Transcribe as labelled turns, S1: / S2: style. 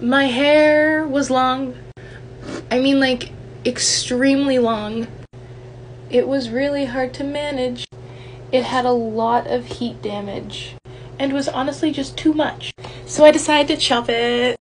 S1: My hair was long. I mean, like, extremely long. It was really hard to manage. It had a lot of heat damage and was honestly just too much. So I decided to chop it.